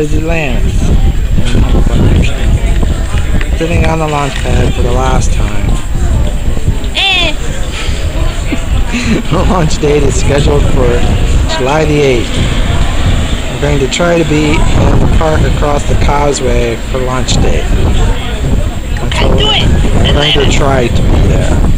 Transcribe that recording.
crazy lands. Sitting on the launch pad for the last time. Eh. The launch date is scheduled for July the 8th. I'm going to try to be in the park across the causeway for launch day. That's Can do it. I'm going to try to be there.